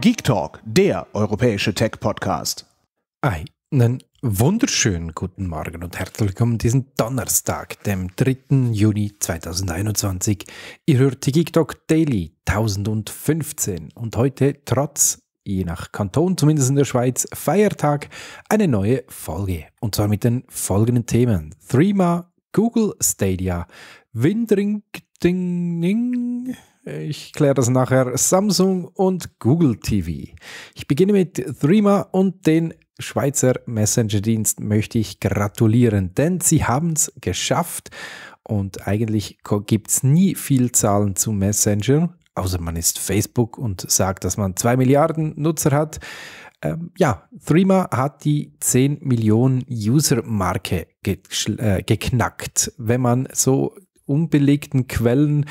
Geek Talk, der europäische Tech-Podcast. Einen wunderschönen guten Morgen und herzlich willkommen diesen Donnerstag, dem 3. Juni 2021. Ihr hört die Geek Talk Daily 1015 und heute trotz je nach Kanton, zumindest in der Schweiz, Feiertag, eine neue Folge. Und zwar mit den folgenden Themen. Threema, Google Stadia, Windring, Ding, ich kläre das nachher. Samsung und Google TV. Ich beginne mit Threema und den Schweizer Messenger-Dienst möchte ich gratulieren, denn sie haben es geschafft und eigentlich gibt es nie viel Zahlen zu Messenger, außer man ist Facebook und sagt, dass man zwei Milliarden Nutzer hat. Ähm, ja, Threema hat die 10 Millionen User-Marke ge äh, geknackt. Wenn man so unbelegten Quellen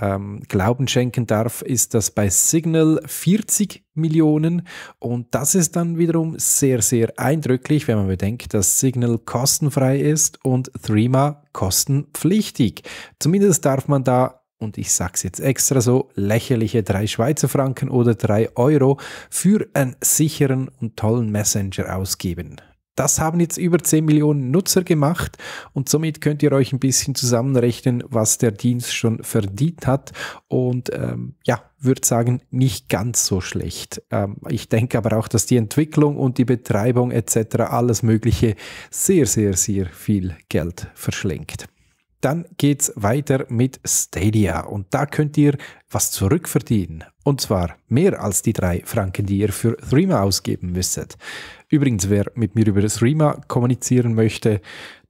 ähm, Glauben schenken darf, ist das bei Signal 40 Millionen und das ist dann wiederum sehr, sehr eindrücklich, wenn man bedenkt, dass Signal kostenfrei ist und Threema kostenpflichtig. Zumindest darf man da und ich sage es jetzt extra so, lächerliche drei Schweizer Franken oder drei Euro für einen sicheren und tollen Messenger ausgeben. Das haben jetzt über 10 Millionen Nutzer gemacht und somit könnt ihr euch ein bisschen zusammenrechnen, was der Dienst schon verdient hat. Und ähm, ja, würde sagen, nicht ganz so schlecht. Ähm, ich denke aber auch, dass die Entwicklung und die Betreibung etc. alles Mögliche sehr, sehr, sehr viel Geld verschlingt. Dann geht's weiter mit Stadia und da könnt ihr was zurückverdienen. Und zwar mehr als die drei Franken, die ihr für Threema ausgeben müsstet. Übrigens, wer mit mir über Threema kommunizieren möchte,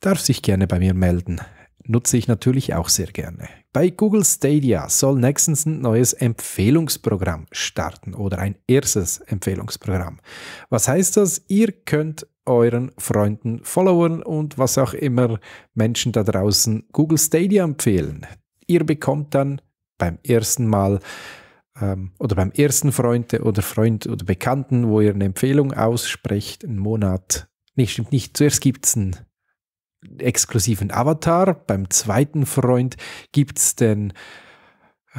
darf sich gerne bei mir melden. Nutze ich natürlich auch sehr gerne. Bei Google Stadia soll nächstens ein neues Empfehlungsprogramm starten oder ein erstes Empfehlungsprogramm. Was heißt das? Ihr könnt euren Freunden, Followern und was auch immer Menschen da draußen Google Stadia empfehlen. Ihr bekommt dann beim ersten Mal ähm, oder beim ersten Freund oder Freund oder Bekannten, wo ihr eine Empfehlung aussprecht, einen Monat. Nee, stimmt nicht. Zuerst gibt es einen exklusiven Avatar. Beim zweiten Freund gibt es den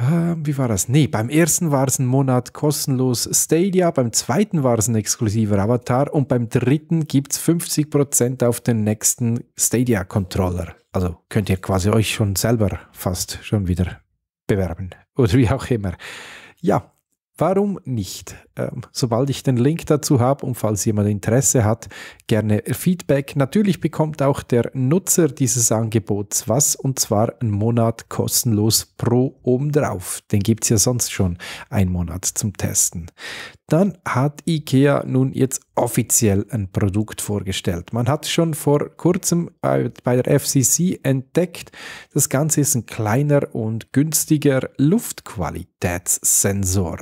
äh, wie war das? Nee, beim ersten war es ein Monat kostenlos Stadia, beim zweiten war es ein exklusiver Avatar und beim dritten gibt es 50% auf den nächsten Stadia-Controller. Also könnt ihr quasi euch schon selber fast schon wieder bewerben oder wie auch immer. Ja, Warum nicht? Ähm, sobald ich den Link dazu habe und falls jemand Interesse hat, gerne Feedback. Natürlich bekommt auch der Nutzer dieses Angebots was und zwar einen Monat kostenlos pro obendrauf. Den gibt es ja sonst schon einen Monat zum Testen. Dann hat IKEA nun jetzt offiziell ein Produkt vorgestellt. Man hat schon vor kurzem bei der FCC entdeckt, das Ganze ist ein kleiner und günstiger Luftqualitätssensor.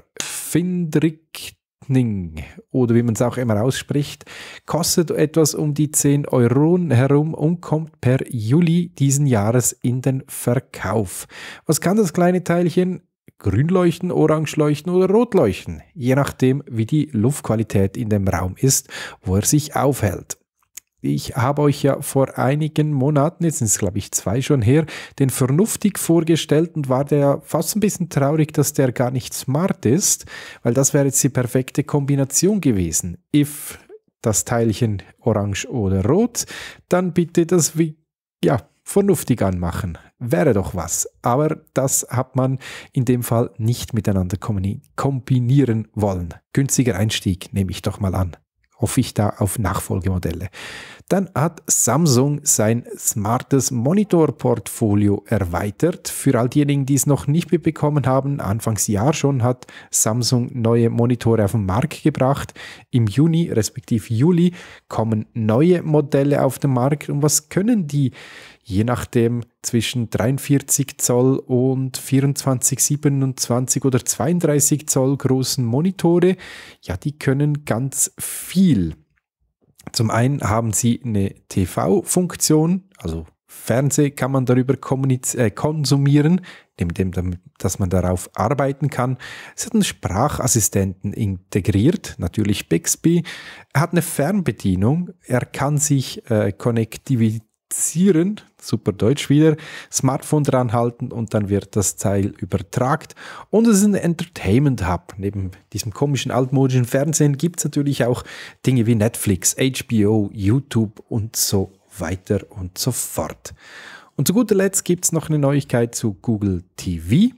Findrickning oder wie man es auch immer ausspricht, kostet etwas um die 10 Euro herum und kommt per Juli diesen Jahres in den Verkauf. Was kann das kleine Teilchen? grün leuchten, orange leuchten oder rot leuchten, je nachdem, wie die Luftqualität in dem Raum ist, wo er sich aufhält. Ich habe euch ja vor einigen Monaten, jetzt sind es glaube ich zwei schon her, den Vernuftig vorgestellt und war der fast ein bisschen traurig, dass der gar nicht smart ist, weil das wäre jetzt die perfekte Kombination gewesen. If das Teilchen orange oder rot, dann bitte das wie, ja, vernünftig anmachen. Wäre doch was. Aber das hat man in dem Fall nicht miteinander kombinieren wollen. Günstiger Einstieg nehme ich doch mal an hoffe ich da auf Nachfolgemodelle. Dann hat Samsung sein smartes Monitorportfolio erweitert. Für all diejenigen, die es noch nicht mitbekommen haben, Anfangsjahr schon hat Samsung neue Monitore auf den Markt gebracht. Im Juni respektive Juli kommen neue Modelle auf den Markt. Und was können die je nachdem zwischen 43 Zoll und 24, 27 oder 32 Zoll großen Monitore, ja, die können ganz viel. Zum einen haben sie eine TV-Funktion, also Fernseh kann man darüber äh, konsumieren, indem dass man darauf arbeiten kann. Es hat einen Sprachassistenten integriert, natürlich Bixby. Er hat eine Fernbedienung. Er kann sich äh, Konnektivität Zieren, super Deutsch wieder, Smartphone dran halten und dann wird das Teil übertragt. Und es ist ein Entertainment Hub. Neben diesem komischen altmodischen Fernsehen gibt es natürlich auch Dinge wie Netflix, HBO, YouTube und so weiter und so fort. Und zu guter Letzt gibt es noch eine Neuigkeit zu Google TV.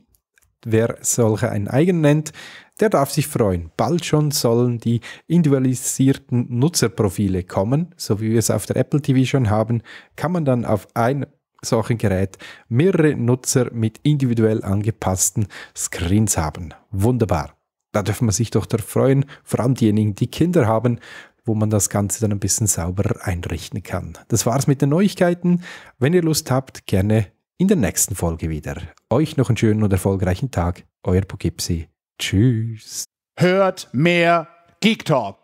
Wer solche einen eigen nennt, der darf sich freuen. Bald schon sollen die individualisierten Nutzerprofile kommen, so wie wir es auf der Apple TV schon haben, kann man dann auf ein solchen Gerät mehrere Nutzer mit individuell angepassten Screens haben. Wunderbar. Da dürfen wir sich doch darauf freuen, vor allem diejenigen, die Kinder haben, wo man das Ganze dann ein bisschen sauberer einrichten kann. Das war's mit den Neuigkeiten. Wenn ihr Lust habt, gerne in der nächsten Folge wieder. Euch noch einen schönen und erfolgreichen Tag. Euer Poughkeepsie. Tschüss. Hört mehr Geek Talk.